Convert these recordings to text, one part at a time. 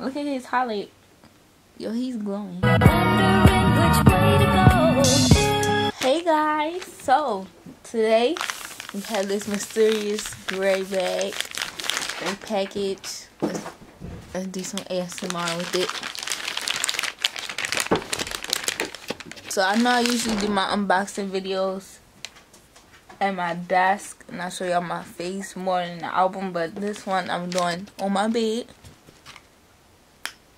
Look at his highlight. Yo, he's glowing. Hey guys, so today we have this mysterious gray bag, gray package. Let's, let's do some ASMR with it. So I know I usually do my unboxing videos at my desk and I show y'all my face more than the album, but this one I'm doing on my bed.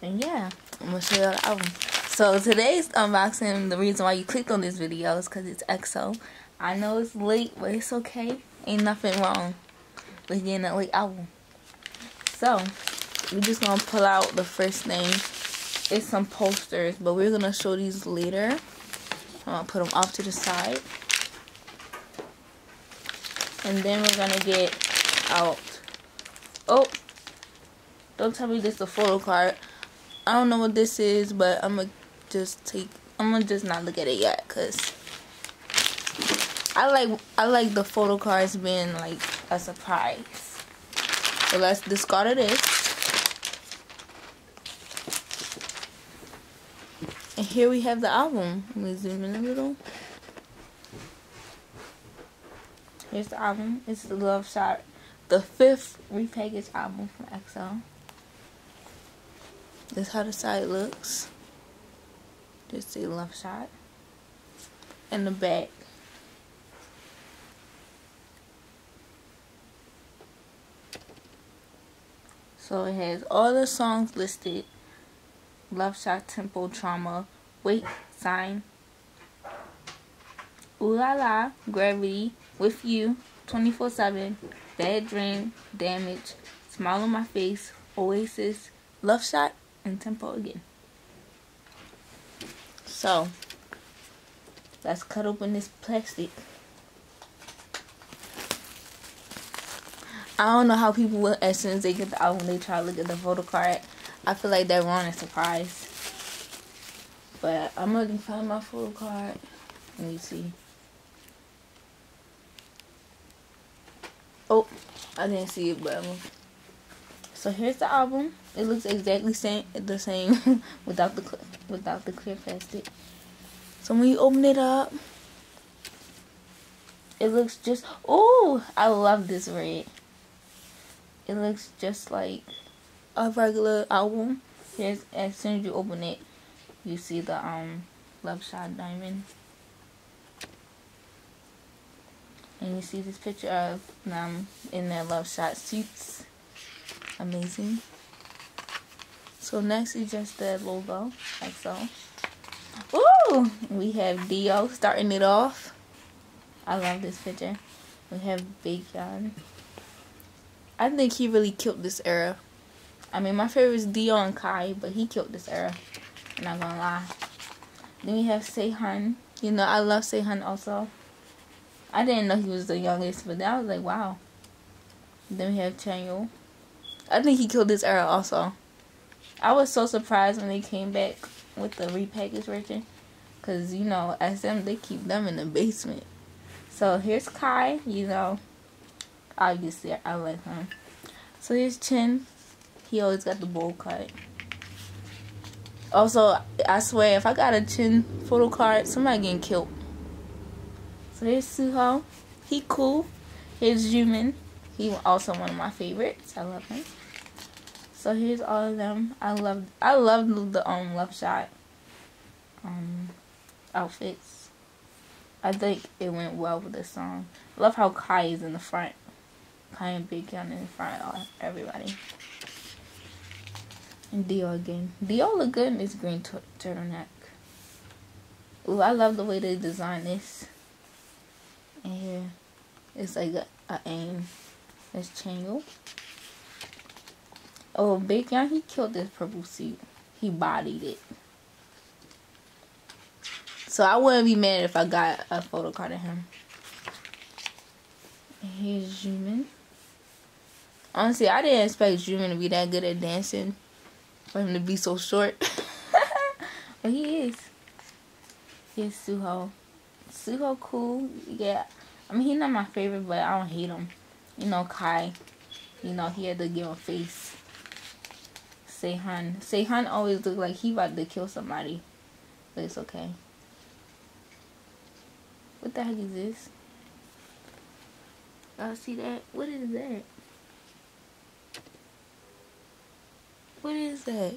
And yeah, I'm gonna show y'all the album. So today's unboxing, the reason why you clicked on this video is because it's EXO. I know it's late, but it's okay. Ain't nothing wrong with getting a late album. So, we're just gonna pull out the first thing. It's some posters, but we're gonna show these later. I'm gonna put them off to the side. And then we're gonna get out. Oh, don't tell me this is a photo card. I don't know what this is, but I'm gonna just take. I'm gonna just not look at it yet, cause I like I like the photo cards being like a surprise. So let's discard this. And here we have the album. Let me zoom in a little. Here's the album. It's the Love Shot, the fifth repackaged album from EXO. This how the side looks. Just a love shot. And the back. So it has all the songs listed. Love Shot, Tempo, Trauma, Wait, Sign, Ooh La La, Gravity, With You, 24-7, Bad Dream, Damage, Smile on My Face, Oasis, Love Shot, and tempo again. So, let's cut open this plastic. I don't know how people will, as soon as they get the album, they try to look at the photo card. I feel like they're wrong and surprised. But I'm gonna find my photo card. Let me see. Oh, I didn't see it, but I'm so here's the album. It looks exactly same the same without the without the clear plastic. So when you open it up, it looks just oh I love this red. It looks just like a regular album. Here's as soon as you open it, you see the um Love Shot diamond. And you see this picture of them in their Love Shot suits amazing. So next is just the logo, like so. Ooh, we have D.O. starting it off. I love this picture. We have Baekhyun. I think he really killed this era. I mean, my favorite is D.O. and Kai, but he killed this era. I'm not gonna lie. Then we have Sehun. You know, I love Sehun also. I didn't know he was the youngest, but I was like, wow. Then we have Chanyeol. I think he killed this era also. I was so surprised when they came back with the repackaged version. Because, you know, SM, they keep them in the basement. So here's Kai, you know. Obviously, I like him. So here's Chen. He always got the bowl cut. Also, I swear, if I got a Chen photo card, somebody getting killed. So here's Suho. He cool. Here's Xiumin. He also one of my favorites. I love him. So here's all of them. I love I love the um love shot um outfits. I think it went well with the song. I love how Kai is in the front. Kai and Baekhyun in front of everybody. And D.O. again. Dio look good in this green turtleneck. Ooh, I love the way they designed this. And here, it's like a, a aim. Chanyeol. Oh, Baekhyun, he killed this purple suit. He bodied it. So I wouldn't be mad if I got a photo card of him. Here's Xiumin. Honestly, I didn't expect Xiumin to be that good at dancing. For him to be so short. but he is. Here's Suho. Suho cool. Yeah. I mean, he's not my favorite, but I don't hate him. You know, Kai. You know, he had to give him face. Sehun. Sehun always look like he about to kill somebody. But it's okay. What the heck is this? Y'all see that? What is that? What is that?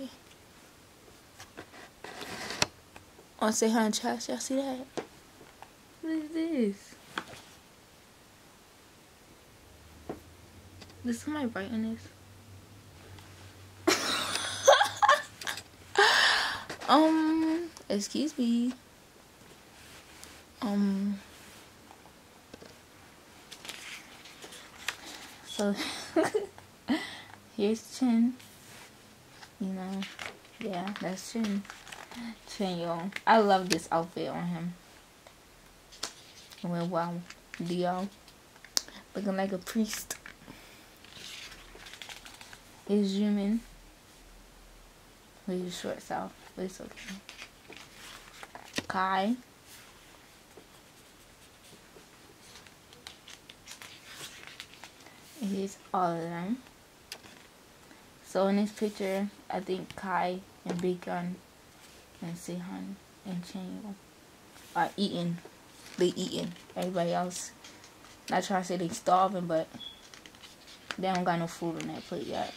On Sehun chest, y'all see that? What is this? Did somebody on this? Um, excuse me. Um, so here's Chen. You know, yeah, that's Chen. Chen, yo. I love this outfit on him. Well, wow, Leo. Looking like a priest. Is zooming With his short self, but it's okay. Kai. Here's all of them. So in this picture, I think Kai and Baekhyun and Sehun and Chanyeol are eating. They eating. Everybody else, not trying to say they starving, but they don't got no food on that plate yet.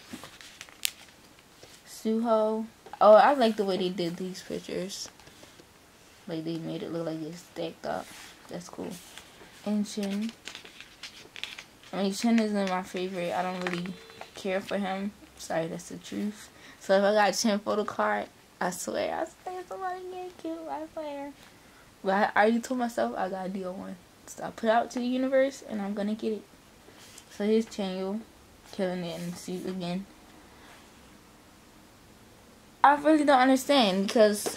Suho. Oh, I like the way they did these pictures. Like they made it look like it's stacked up. That's cool. And Chen. I mean, Chen isn't my favorite. I don't really care for him. Sorry, that's the truth. So if I got Chen photo card, I swear, I swear somebody get killed. I swear. But I already told myself I gotta deal one. So I put out to the universe and I'm gonna get it. So here's Chanyeol killing it in the suit again. I really don't understand because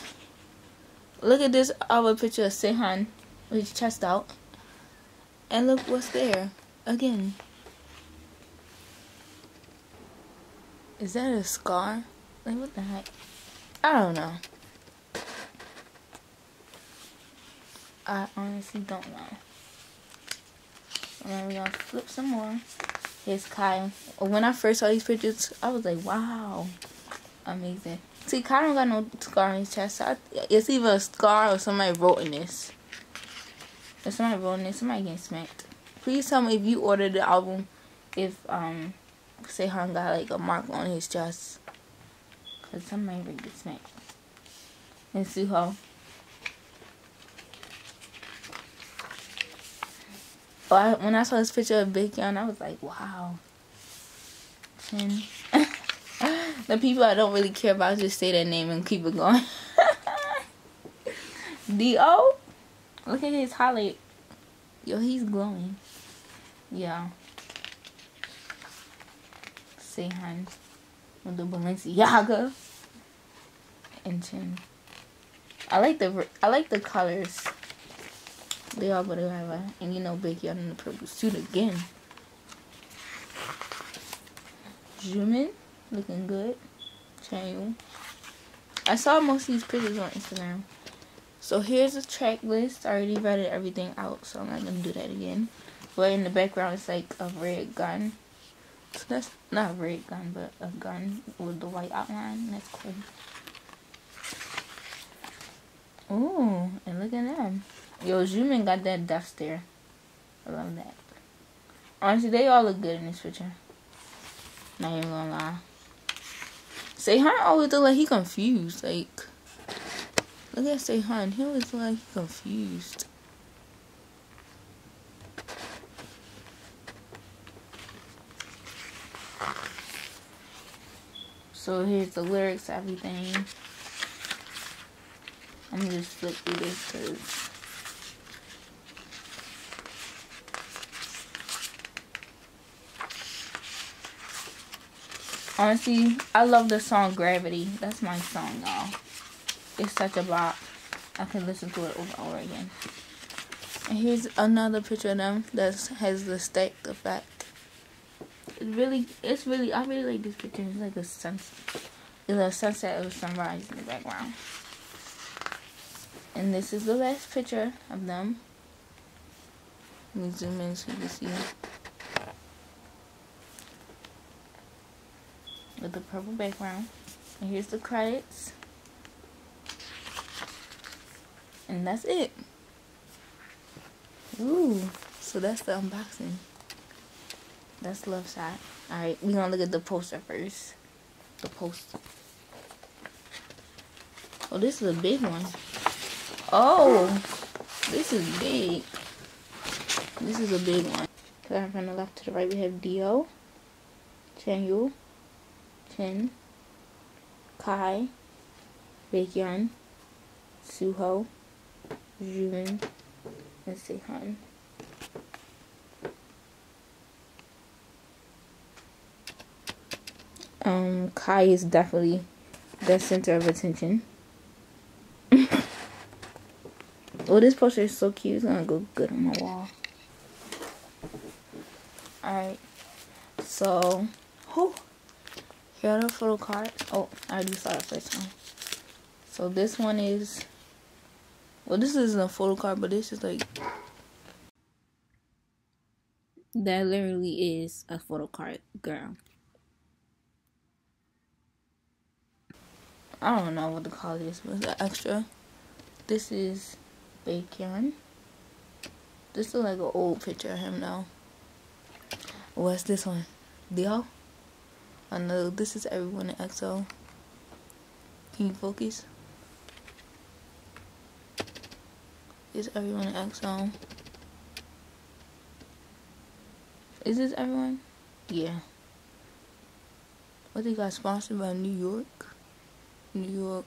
look at this other picture of Sehun with his chest out. And look what's there again. Is that a scar? Like what the heck? I don't know. I honestly don't know. And then we're gonna flip some more. Here's Kai. When I first saw these pictures, I was like, wow. Amazing. See, Kai don't got no scar on his chest. So I, it's either a scar or somebody wrote in this. Somebody wrote in this, somebody getting smacked. Please tell me if you ordered the album, if, um, Sehun got like a mark on his chest. Cause somebody really get smacked. And Suho. But I, when I saw this picture of Baekhyun, I was like, wow. Chen. the people I don't really care about just say their name and keep it going. D.O. Look at his highlight. Yo, he's glowing. Yeah. Say hi. With the Balenciaga. And Chen. I like the I like the colors. They all go together. And you know Baekhyun in the purple suit again. Xiumin looking good. Chanyeol. I saw most of these pictures on Instagram. So here's a track list. I already read everything out, so I'm not gonna do that again. But in the background it's like a red gun. So that's not a red gun, but a gun with the white outline. That's cool. Ooh, and look at them. Yo, Xiumin got that death stare. I love that. Honestly, they all look good in this picture. Not even gonna lie. Sehun always look like he confused. Like, look at Sehun. He always look like he confused. So here's the lyrics, everything. I'm just flip through this because Honestly, I love the song Gravity. That's my song, y'all. It's such a bop. I can listen to it over and over again. And here's another picture of them that has the stacked effect. It's really, it's really, I really like this picture. It's like a sunset. It's a sunset or sunrise in the background. And this is the last picture of them. Let me zoom in so you can see. With the purple background. And here's the credits. And that's it. Ooh, so that's the unboxing. That's love shot. Alright, we're gonna look at the poster first. The poster. Oh, this is a big one. Oh, this is big. This is a big one. So from the left to the right, we have D.O., Chanyeol, Chen, Kai, Baekhyun, Suho, Jun, and Sehun. Um, Kai is definitely the center of attention. oh, this poster is so cute. It's gonna go good on my wall. Alright. So, whew, here are the photo cards. Oh, I already saw the first one. So this one is, well, this isn't a photo card, but this is like, that literally is a photo card, girl. I don't know what to call this, but the extra. This is Baekhyun. This is like an old picture of him now. What's this one? D.O.? I know this is everyone in EXO. Can you focus? Is everyone in EXO? Is this everyone? Yeah. What they got sponsored by New York? New York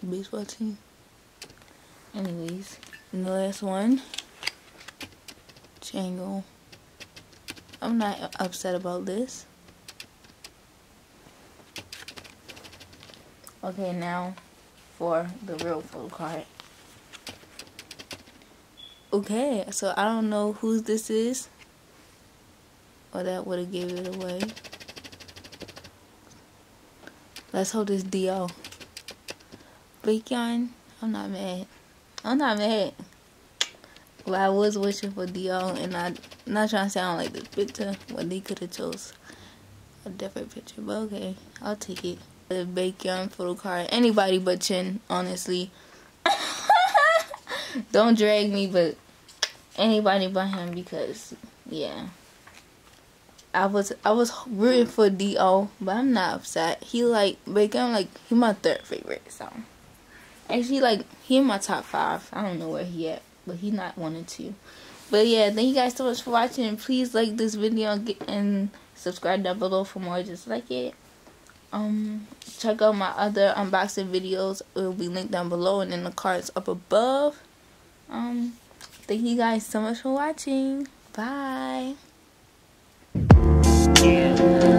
the baseball team. Anyways, and the last one, Chanyeol. I'm not upset about this. Okay, now for the real photo card. Okay, so I don't know who this is. Or that would have gave it away. Let's hold this Dio. Baekhyun, I'm not mad. I'm not mad. Well, I was wishing for DO and I not trying to sound like this picture, but they could have chose a different picture. But okay, I'll take it. The Baekhyun photo card. Anybody but Chen, honestly. Don't drag me, but anybody but him because yeah. I was I was rooting for Do, but I'm not upset. He like Baekhyun like he my third favorite. So actually like he in my top five. I don't know where he at, but he not one and two. But yeah, thank you guys so much for watching. And please like this video and, get, and subscribe down below for more just like it. Um, check out my other unboxing videos. It will be linked down below and in the cards up above. Um, thank you guys so much for watching. Bye. Yeah.